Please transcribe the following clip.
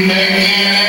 Amen.